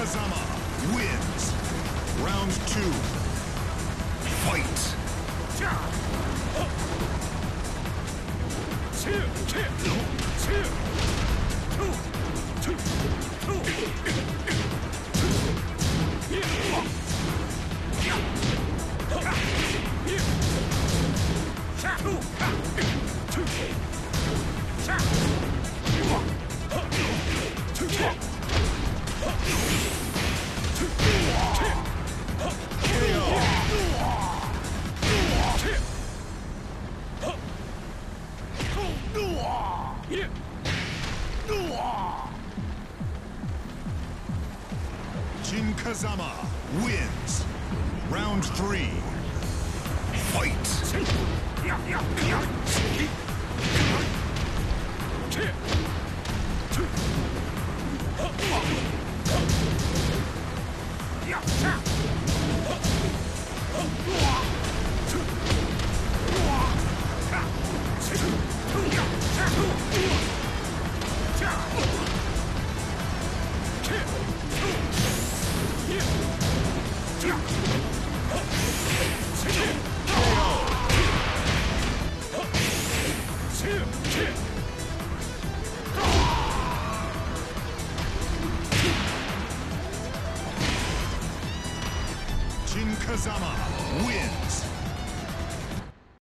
Kazama wins. Round two. Fight! Jin Kazama wins. Round three. Fight! Jin Kazama wins.